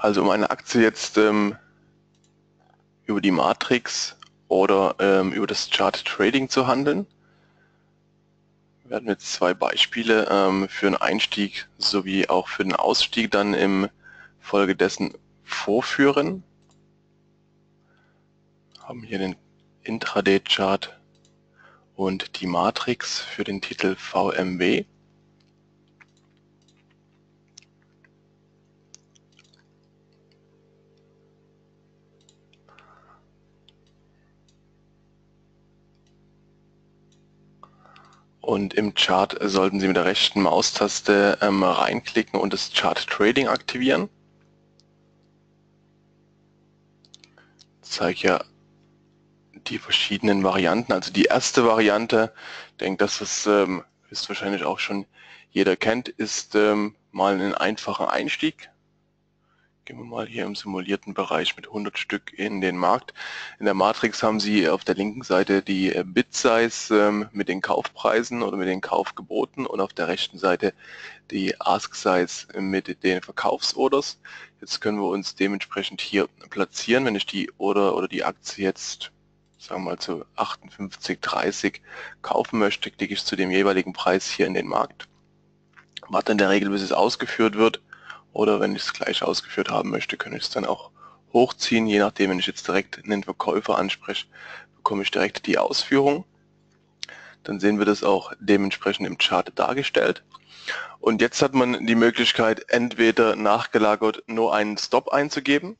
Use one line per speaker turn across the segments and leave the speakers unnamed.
Also um eine Aktie jetzt ähm, über die Matrix oder ähm, über das Chart Trading zu handeln, werden wir jetzt zwei Beispiele ähm, für einen Einstieg sowie auch für den Ausstieg dann im Folge dessen vorführen. Haben hier den Intraday-Chart und die Matrix für den Titel VMW. Und im Chart sollten Sie mit der rechten Maustaste ähm, reinklicken und das Chart Trading aktivieren. Ich zeige ja die verschiedenen Varianten. Also die erste Variante, ich denke, dass das ähm, höchstwahrscheinlich auch schon jeder kennt, ist ähm, mal einen einfachen Einstieg. Gehen wir mal hier im simulierten Bereich mit 100 Stück in den Markt. In der Matrix haben Sie auf der linken Seite die äh, Bit-Size ähm, mit den Kaufpreisen oder mit den Kaufgeboten und auf der rechten Seite die Ask-Size mit den Verkaufsorders. Jetzt können wir uns dementsprechend hier platzieren. Wenn ich die Order oder die Aktie jetzt sagen wir mal zu 58,30 kaufen möchte, klicke ich zu dem jeweiligen Preis hier in den Markt. Warte in der Regel, bis es ausgeführt wird oder wenn ich es gleich ausgeführt haben möchte, kann ich es dann auch hochziehen. Je nachdem, wenn ich jetzt direkt einen Verkäufer anspreche, bekomme ich direkt die Ausführung. Dann sehen wir das auch dementsprechend im Chart dargestellt. Und jetzt hat man die Möglichkeit, entweder nachgelagert nur einen Stop einzugeben.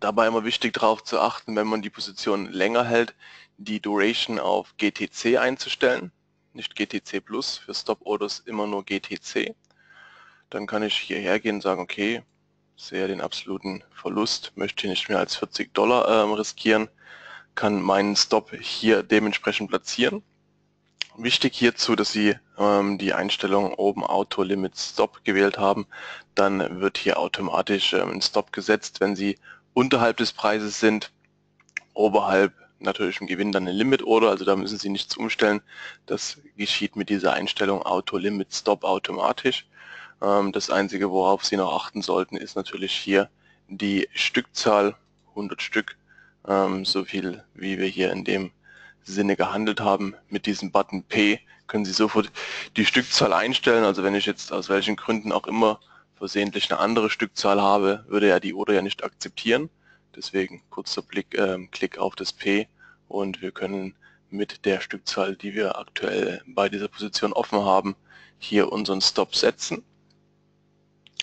Dabei immer wichtig darauf zu achten, wenn man die Position länger hält, die Duration auf GTC einzustellen. Nicht GTC Plus, für Stop Orders immer nur GTC dann kann ich hierher gehen und sagen, okay, sehe den absoluten Verlust, möchte nicht mehr als 40 Dollar äh, riskieren, kann meinen Stop hier dementsprechend platzieren. Wichtig hierzu, dass Sie ähm, die Einstellung oben Auto Limit Stop gewählt haben, dann wird hier automatisch ähm, ein Stop gesetzt, wenn Sie unterhalb des Preises sind, oberhalb natürlich im Gewinn dann eine Limit Order, also da müssen Sie nichts umstellen. Das geschieht mit dieser Einstellung Auto Limit Stop automatisch. Ähm, das Einzige, worauf Sie noch achten sollten, ist natürlich hier die Stückzahl, 100 Stück, ähm, so viel wie wir hier in dem Sinne gehandelt haben. Mit diesem Button P können Sie sofort die Stückzahl einstellen. Also wenn ich jetzt aus welchen Gründen auch immer versehentlich eine andere Stückzahl habe, würde er die Order ja nicht akzeptieren. Deswegen kurzer Blick, äh, Klick auf das P und wir können mit der Stückzahl, die wir aktuell bei dieser Position offen haben, hier unseren Stop setzen.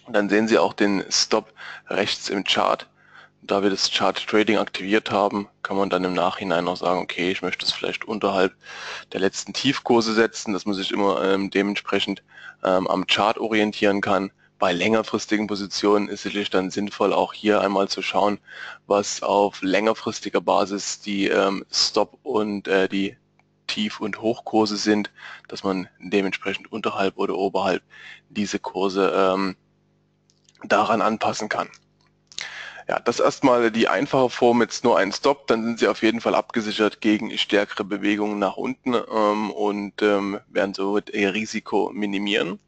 Und dann sehen Sie auch den Stop rechts im Chart. Da wir das Chart Trading aktiviert haben, kann man dann im Nachhinein noch sagen, okay, ich möchte es vielleicht unterhalb der letzten Tiefkurse setzen, dass man sich immer ähm, dementsprechend ähm, am Chart orientieren kann. Bei längerfristigen Positionen ist es dann sinnvoll, auch hier einmal zu schauen, was auf längerfristiger Basis die ähm, Stop und äh, die Tief- und Hochkurse sind, dass man dementsprechend unterhalb oder oberhalb diese Kurse ähm, daran anpassen kann. Ja, das erstmal die einfache Form, jetzt nur ein Stop, dann sind Sie auf jeden Fall abgesichert gegen stärkere Bewegungen nach unten ähm, und ähm, werden somit Ihr Risiko minimieren.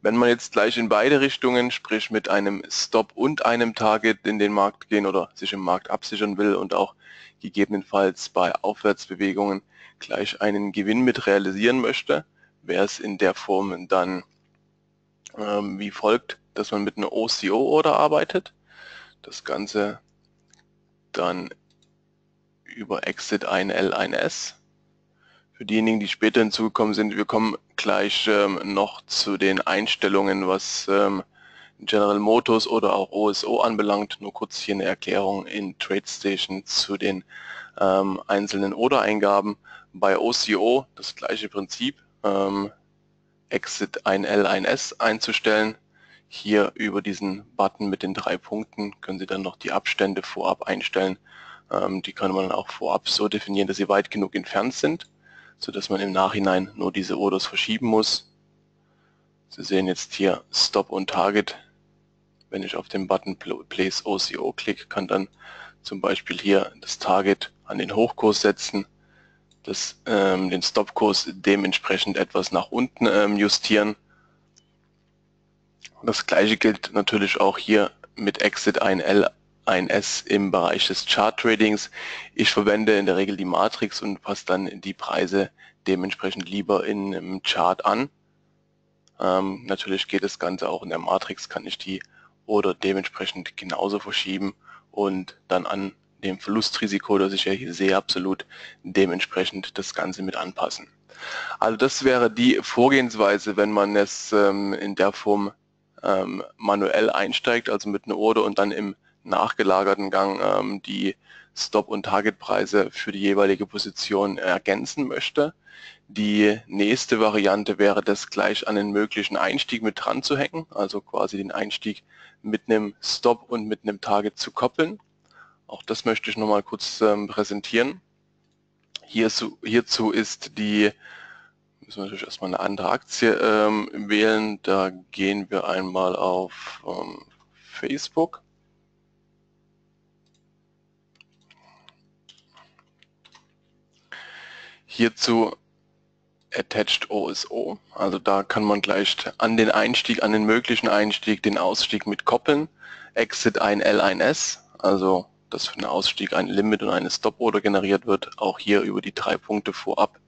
Wenn man jetzt gleich in beide Richtungen, sprich mit einem Stop und einem Target in den Markt gehen oder sich im Markt absichern will und auch gegebenenfalls bei Aufwärtsbewegungen gleich einen Gewinn mit realisieren möchte, wäre es in der Form dann ähm, wie folgt dass man mit einer OCO-Order arbeitet. Das Ganze dann über Exit 1L 1S. Für diejenigen, die später hinzugekommen sind, wir kommen gleich ähm, noch zu den Einstellungen, was ähm, General Motors oder auch OSO anbelangt. Nur kurz hier eine Erklärung in TradeStation zu den ähm, einzelnen Order-Eingaben. Bei OCO das gleiche Prinzip, ähm, Exit 1L 1S einzustellen. Hier über diesen Button mit den drei Punkten können Sie dann noch die Abstände vorab einstellen. Ähm, die kann man auch vorab so definieren, dass sie weit genug entfernt sind, sodass man im Nachhinein nur diese Orders verschieben muss. Sie sehen jetzt hier Stop und Target. Wenn ich auf den Button Place OCO klicke, kann dann zum Beispiel hier das Target an den Hochkurs setzen, das, ähm, den Stopkurs dementsprechend etwas nach unten ähm, justieren das gleiche gilt natürlich auch hier mit Exit 1L 1S im Bereich des Chart Tradings. Ich verwende in der Regel die Matrix und passe dann die Preise dementsprechend lieber in einem Chart an. Ähm, natürlich geht das Ganze auch in der Matrix, kann ich die oder dementsprechend genauso verschieben und dann an dem Verlustrisiko, das ich ja hier sehe, absolut dementsprechend das Ganze mit anpassen. Also das wäre die Vorgehensweise, wenn man es ähm, in der Form ähm, manuell einsteigt, also mit einer Order und dann im nachgelagerten Gang ähm, die Stop- und Targetpreise für die jeweilige Position ergänzen möchte. Die nächste Variante wäre das gleich an den möglichen Einstieg mit dran zu hängen, also quasi den Einstieg mit einem Stop und mit einem Target zu koppeln. Auch das möchte ich nochmal kurz ähm, präsentieren. Hierzu, hierzu ist die, müssen wir natürlich erstmal eine andere Aktie ähm, wählen. Da gehen wir einmal auf ähm, Facebook. Hierzu Attached OSO. Also da kann man gleich an den Einstieg, an den möglichen Einstieg, den Ausstieg mit koppeln. Exit ein L1S, also dass für den Ausstieg ein Limit und eine Stop-Order generiert wird. Auch hier über die drei Punkte vorab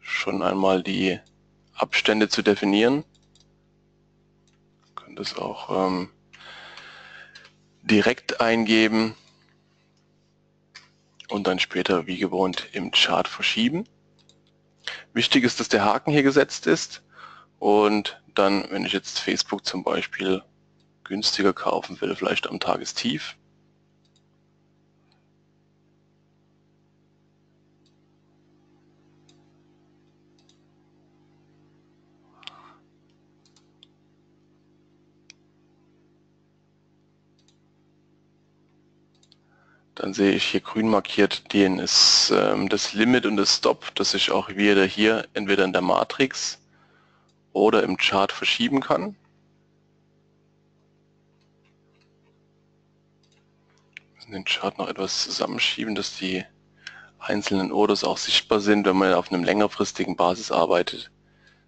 schon einmal die Abstände zu definieren. Könnt es auch ähm, direkt eingeben und dann später wie gewohnt im Chart verschieben. Wichtig ist, dass der Haken hier gesetzt ist und dann, wenn ich jetzt Facebook zum Beispiel günstiger kaufen will, vielleicht am Tagestief, Dann sehe ich hier grün markiert den ist, ähm, das Limit und das Stop, das ich auch wieder hier entweder in der Matrix oder im Chart verschieben kann. Müssen den Chart noch etwas zusammenschieben, dass die einzelnen Orders auch sichtbar sind. Wenn man auf einem längerfristigen Basis arbeitet,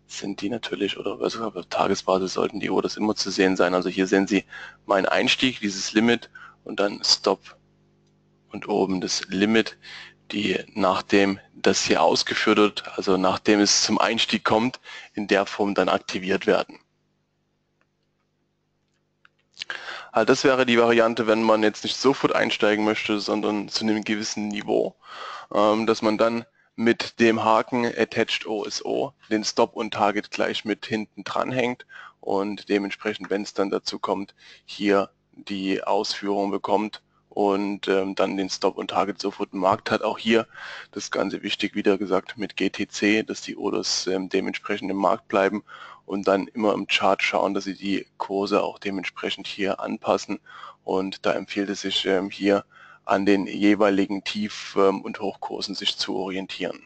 sind die natürlich, oder sogar auf Tagesbasis sollten die Orders immer zu sehen sein. Also hier sehen Sie meinen Einstieg, dieses Limit und dann Stop und oben das Limit, die nachdem das hier ausgeführt wird, also nachdem es zum Einstieg kommt, in der Form dann aktiviert werden. Also das wäre die Variante, wenn man jetzt nicht sofort einsteigen möchte, sondern zu einem gewissen Niveau, ähm, dass man dann mit dem Haken Attached OSO den Stop und Target gleich mit hinten dranhängt und dementsprechend, wenn es dann dazu kommt, hier die Ausführung bekommt und ähm, dann den Stop und Target sofort im Markt hat. Auch hier das Ganze wichtig, wieder gesagt, mit GTC, dass die Orders ähm, dementsprechend im Markt bleiben und dann immer im Chart schauen, dass sie die Kurse auch dementsprechend hier anpassen. Und da empfiehlt es sich ähm, hier an den jeweiligen Tief- ähm, und Hochkursen sich zu orientieren.